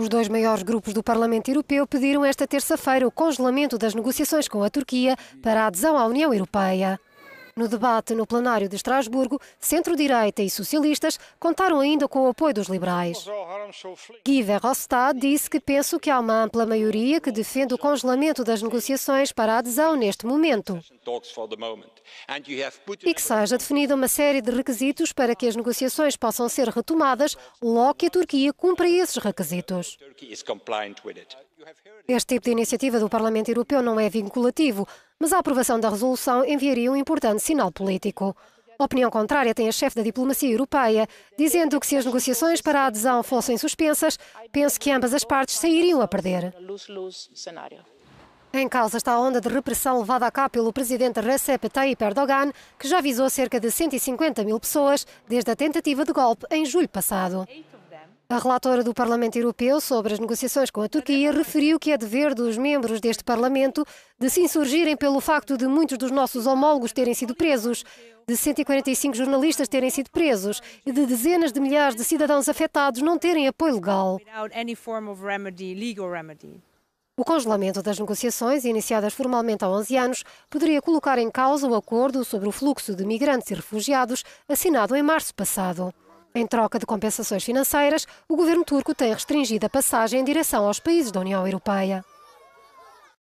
Os dois maiores grupos do Parlamento Europeu pediram esta terça-feira o congelamento das negociações com a Turquia para a adesão à União Europeia. No debate no plenário de Estrasburgo, centro-direita e socialistas contaram ainda com o apoio dos liberais. Guy Verhofstadt disse que pensa que há uma ampla maioria que defende o congelamento das negociações para a adesão neste momento e que seja definida uma série de requisitos para que as negociações possam ser retomadas logo que a Turquia cumpra esses requisitos. Este tipo de iniciativa do Parlamento Europeu não é vinculativo, mas a aprovação da resolução enviaria um importante sinal político. Opinião contrária tem a chefe da diplomacia europeia, dizendo que se as negociações para a adesão fossem suspensas, penso que ambas as partes sairiam a perder. Em causa está a onda de repressão levada a cabo pelo presidente Recep Tayyip Erdogan, que já visou cerca de 150 mil pessoas desde a tentativa de golpe em julho passado. A relatora do Parlamento Europeu sobre as negociações com a Turquia referiu que é dever dos membros deste Parlamento de se insurgirem pelo facto de muitos dos nossos homólogos terem sido presos, de 145 jornalistas terem sido presos e de dezenas de milhares de cidadãos afetados não terem apoio legal. O congelamento das negociações, iniciadas formalmente há 11 anos, poderia colocar em causa o acordo sobre o fluxo de migrantes e refugiados assinado em março passado. Em troca de compensações financeiras, o governo turco tem restringido a passagem em direção aos países da União Europeia.